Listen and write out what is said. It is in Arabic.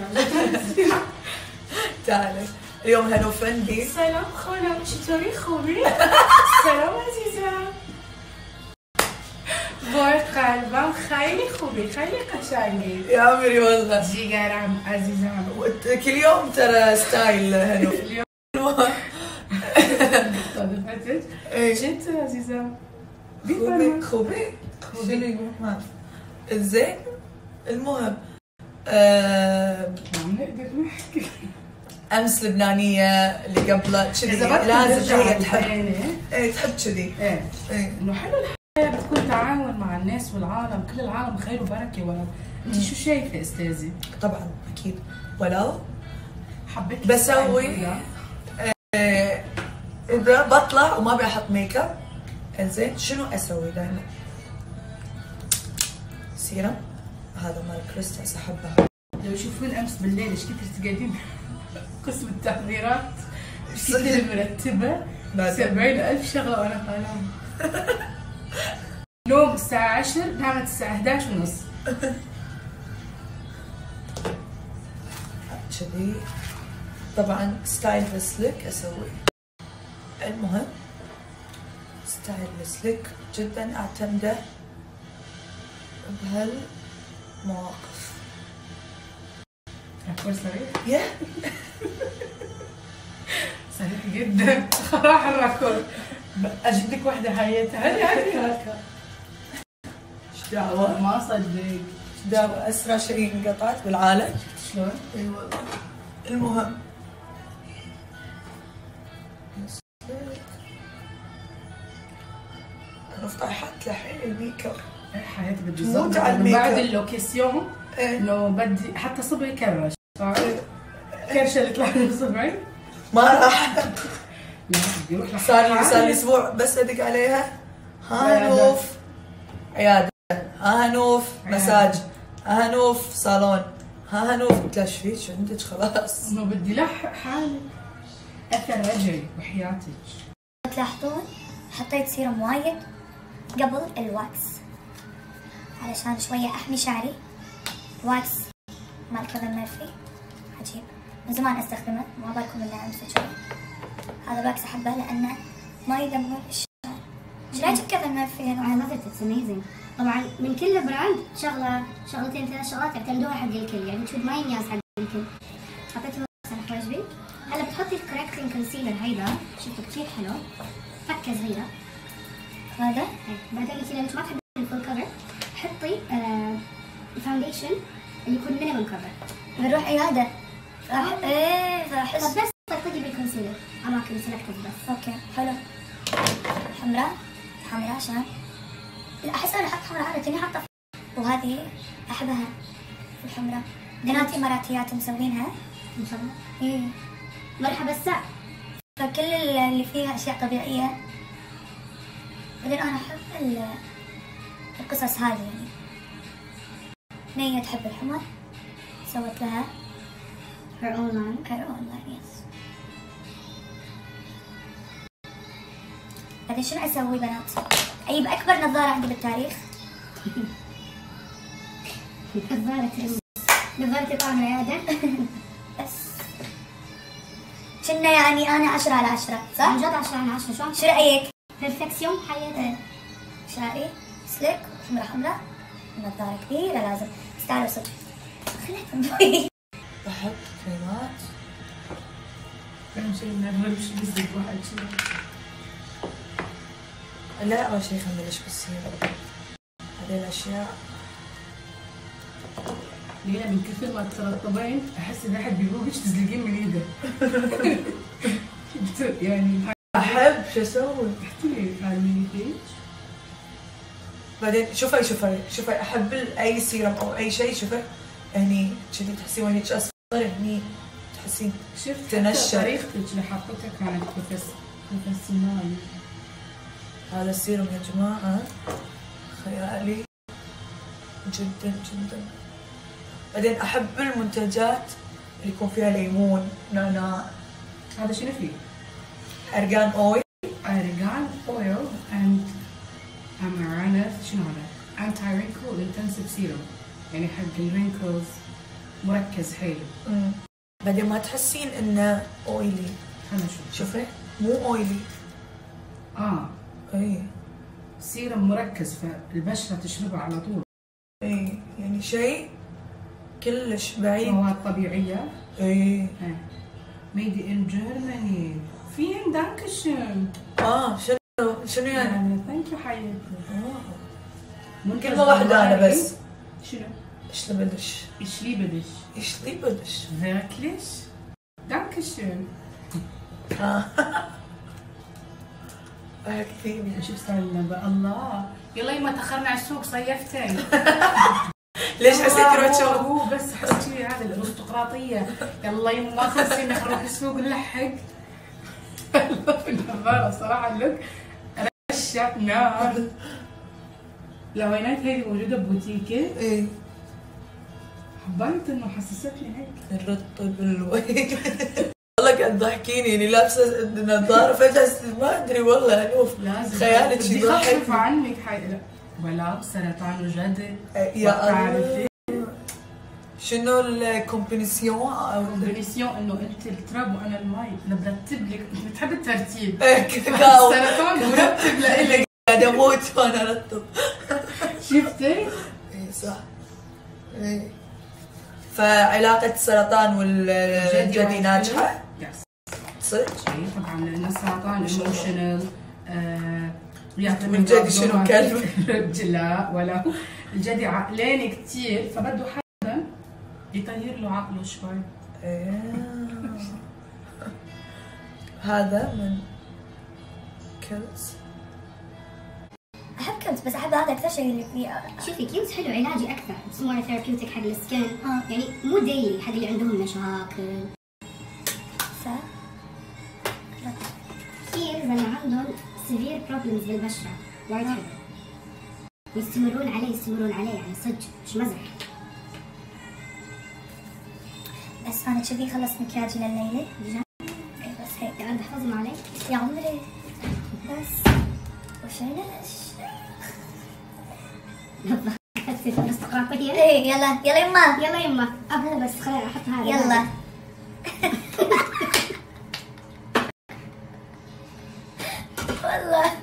نظيفة تعالي اليوم هلو سلام خالة چطوری؟ خوبی؟ سلام عزیزم. وای قلبم خیلی خوبی خیلی قشنگی. يا عمري والله عزیزم. وت- كل يوم ترى ستايل هلو اليوم. جد عزيزم خوبي خوبي ما زين المهم. آه، ما نقدر نحكي أمس لبنانية اللي قبله كذي. لازم هي تحب. لبنانية، إيه. تحب كذي. إيه. إنه حلو الحياة بتكون تعاون مع الناس والعالم. كل العالم خير وبركة ولو أنت شو شايفة استاذي؟ طبعا أكيد. ولو حبيت بسوي آه، إذا بطلع وما بحط ميك اب إنزين شنو أسوي دائما؟ سيرم هذا مال كيراستاس أحبه. لو يشوفون أمس بالليل إيش كثر تقعدين قسم التحضيرات إيش كثر مرتبة؟ بعد- سبعين ألف شغلة وأنا طالعه نوم الساعة 10 نامت الساعة 11 ونص. كذي طبعا style sleek أسوي. المهم ستايل سليك جدا أعتمده بهالمواقف أكبر صريح؟ يا صريح جدا. صراحة الركض. أجيب لك واحدة حياتها هذه هذه إيش دعوة؟ ما صدق. إيش دعوة؟ اسرع شيء انقطعت بالعالم. شلون؟ اي والله المهم أنا طايحت لحين؟ الميك اب حياتي بدي تموت. على من الميك بعد. اللوكيسيون إيه. انه بدي حتى صبعي كرش كرشة اللي طلع من صبعي. ما راح. لا بدي أروح صار لي صار لي. أسبوع بس أدق عليها. ها عيادة. هنوف عيادة. ها هنوف عيادة. مساج. ها هنوف صالون. ها هنوف قلت لها إيش فيك شو عندك؟ خلاص. انه بدي لحق حالي. أثر رجعي وحياتك تلاحظون حطيت سيرم وايد قبل الـ wax علشان شوية أحمي شعري. wax مال كيفن ميرفي. عجيب. من زمان أستخدمه ما بالكم إنه أمس شوي هذا الـ wax أحبه لأنه ما يدمر الشعر. إيش رأيك بكيفن ميرفي هنا؟ love it. It's amazing. طبعا من كل brand شغلة شغلتين ثلاث شغلات يعتمدوها حق الكل. يعني تشوف ما ينياز حق الكل. حطيت أنا حواجبي. هلا بتحطي الـ correcting concealer هيدا. شوفوا كثير حلو. فكة صغيرة. هذا؟ هيك. بعدين انت ما تحبين الـ foundation اللي يكون minimum cover بنروح عيادة راح إيه طب فاحس بس طقطقي بالـ concealer اماكن سلكتد بس. أوكي حلو. حمراء حمراء عشان أحس أنا أحط حمراء أنا كني حاطه وهذه أحبها الحمراء. بنات اماراتيات مسوينها ان شاء الله إيه. مرحبا الساعة. فكل اللي فيها أشياء طبيعية. بعدين أنا أحب ال- القصص هذه يعني. نية تحب الحمر؟ سوت لها. Her own line. Her own line yes. بعدين شنو أسوي بنات؟ أجيب أكبر نظارة عندي بالتاريخ. نظارة نظارة طعم العيادة بس. كنا يعني أنا عشرة على عشرة صح؟ عن جد 10 على 10 شلون؟ شو رأيك؟ بيرفكسيون حياتي. إيه. شعري سليك حمرة حمرة نظارة كبيرة لازم بس تعالوا صدق خليها بحط كريمات. اهم شيء ما نغلبش قصدك واحد شيء. لا أول شيء خلينا نبلش بالسيرم هذه الأشياء. ليلى من كثر ما ترطبين أحس إن أحد بيقولك تزلقين من إيده. يعني أحب شو أسوي؟ احكي لي بيج بعدين شوفي شوفي شوفي أحب أي سيرم أو أي شيء شوفي. هني كذي تحسين وجهك. اصفر هني تحسين شفت تنشر. طريقتك اللي حطيتها كانت professional هذا السيرم يا جماعة. خيالي. جدا جدا. بعدين أحب المنتجات اللي يكون فيها ليمون نعناع. هذا شنو فيه؟ argan oil intensive serum يعني حق الـ wrinkles مركز حيل. بعدين ما تحسين إنه oily خلنا نشوف شوفي مو oily آه. إي. سيرم مركز فالبشرة تشربه على طول. إي. يعني شيء كلش بعيد. مواد طبيعية. إي. made in Germany، vielen Dankeschön آه شنو؟ شنو يعني؟ thank you حياتي كلمة واحدة أنا. بس شنو؟ إيش بدش؟ Ich liebe dich. إيش لي بدش؟ Wirklich? Dankeschön. آه، كثير شوف صار لنا بقى الله يلا يما تأخرنا على السوق صيفتي ليش حسيتي روح شغل؟ هو بس حسيتي هذا الأرستقراطية يلا يما خلصي نروح السوق نلحق في النظاره صراحة اللوك رشة نار العوينات هذه موجودة ببوتيكي إيه. حبيت انه حسستني هيك الرطب الوجه والله قاعد تضحكيني يعني لابسة نظارة فجأة ما أدري والله انوف لازم خيالك شي يضحك عنك حي... لا. ولا سرطان وجدل يا بتعرفي الله. شنو الكومبينيسيون؟ أو كومبينيسيون إنه أنت التراب وأنا المي. أنا برتب لك. بتحب الترتيب. إيه، السرطان مرتب لإلك. قاعد أموت وأنا أرطب. شفتي؟ اي صح اي فعلاقة السرطان والجدي ناجحة صدق؟ شيء طبعا لأن السرطان. emotional يعتمد والجدي شنو كلب؟ لا ولا الجدي عقلاني كثير فبده حدا يطير له عقله شوي إيه. هذا من كلز بس أحب هذا أكثر شيء اللي فيه. شوفي cute حلو علاجي أكثر. بس مو therapeutic حق ال skin آه. يعني مو daily حق اللي عندهم مشاكل ف كثير لما عندهم severe problems بالبشرة. وايد حلو ويستمرون عليه يستمرون عليه يعني صدق مش مزح. بس أنا كذي خلصت مكياجي لليلة. بجد إي بس هيك. قاعد احفظهم عليك. يا عمري. بس. وشينا الارستقراطيه إيه يلا يلا يما يلا يما ابو بس خليني أحط هذا يلا والله.